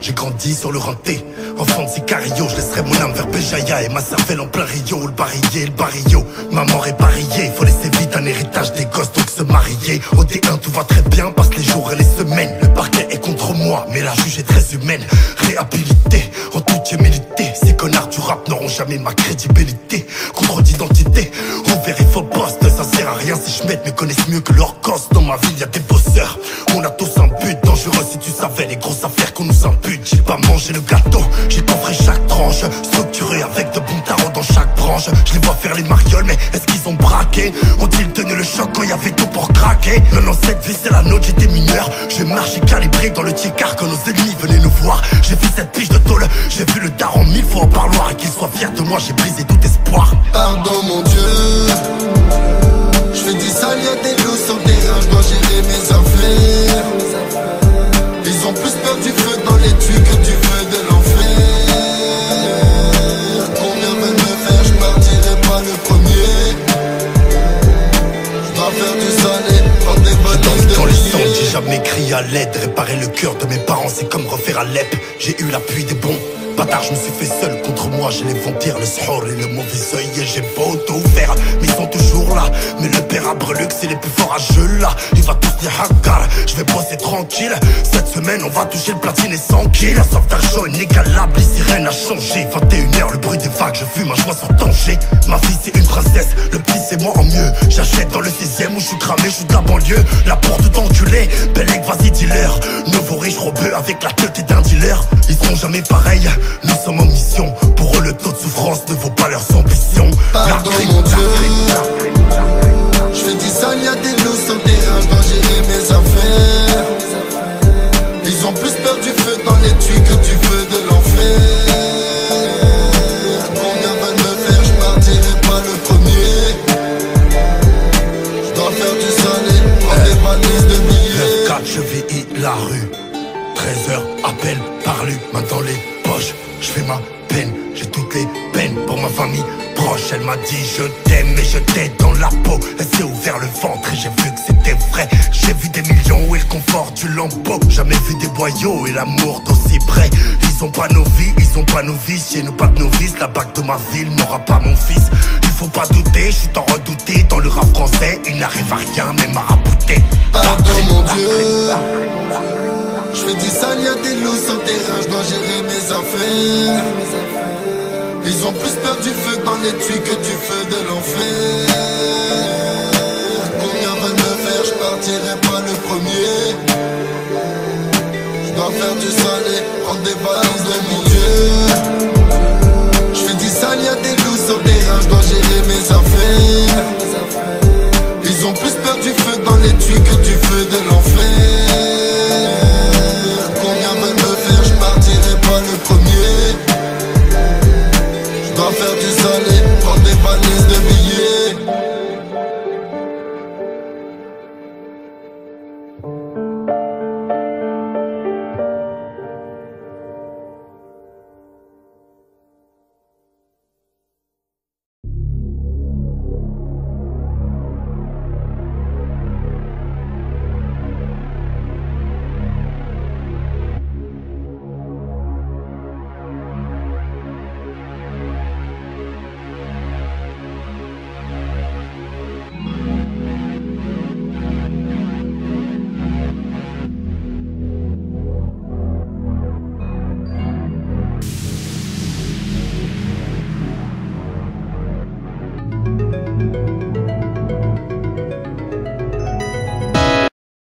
j'ai grandi sur le renté. Enfant de Sicario, je laisserai mon âme vers Béjaïa et ma cervelle en plein Rio. Le barillet, le barillo, ma mort est pariée. Faut laisser vite un héritage des gosses, donc se marier. Au D1, tout va très bien, passe les jours et les semaines. Le parquet est contre moi, mais la juge est très humaine. Réhabilité, en toute humilité. Ces connards du rap n'auront jamais ma crédibilité. Contrôle d'identité, ouvert et faux poste. Ça sert à rien si je me connaissent mieux que leur cause. Dans ma ville, y a des bosseurs. On a tous dangereux si tu savais les grosses affaires qu'on nous impute. J'ai pas mangé le gâteau, j'ai coffré chaque tranche. Structuré avec de bons tarots dans chaque branche. Je les vois faire les marioles, mais est-ce qu'ils ont braqué? Ont-ils tenu le choc quand y avait tout pour craquer? Non, non, cette vie c'est la nôtre, j'étais mineur. J'ai marché calibré dans le car quand nos ennemis venaient nous voir. J'ai vu cette piche de tôle, j'ai vu le daron mille fois au parloir. Et qu'il soit fier de moi, j'ai brisé tout espoir. Pardon mon Dieu. Je fais du sale, y'a des loups sur je dois gérer jamais crié à l'aide. Réparer le cœur de mes parents, c'est comme refaire Alep. J'ai eu l'appui des bons. Bâtard, je me suis fait seul contre moi, j'ai les vampires, le sort et le mauvais œil et j'ai Brelux, c'est les plus forts à jeu là. Il va tous les hackar, je vais bosser tranquille. Cette semaine, on va toucher le platine et 100 kills. La soif d'argent inégalable, les sirènes a changé. 21h, le bruit des vagues, je fume un joint sur danger. Ma fille, c'est une princesse, le petit, c'est moi en mieux. J'achète dans le 16ème où je suis cramé, je suis de la banlieue. La porte d'enculé, Bellec, vas-y, dealer. Nouveau riche robeux avec la tête d'un dealer. Ils sont jamais pareils, nous sommes en mission. Valises de billets 9-4, je vis la rue. 13h, appel, parlu, main dans les poches. Je fais ma peine, j'ai toutes les peines pour ma famille proche. Elle m'a dit je t'aime et je t'ai dans la peau. Elle s'est ouvert le ventre et j'ai vu que c'était vrai. J'ai vu des millions et le confort du lambeau. Jamais vu des boyaux et l'amour d'aussi près. Ils ont pas nos vies, ils ont pas nos vices. Chez nous pas de novices, la bague de ma ville n'aura pas mon fils. Il faut pas douter, je suis en redouté. Dans le rap français, il n'arrive à rien, même à rabouter. Pardon mon Dieu Je fais du sale, y'a des loups le terrain, je dois gérer mes affaires Ils ont plus peur du feu dans les tuyaux que du feu de l'enfer Dois faire du salé, prendre des valises de mon Dieu. Je fais du sale, y'a des loups sur le terrain, je dois gérer mes affaires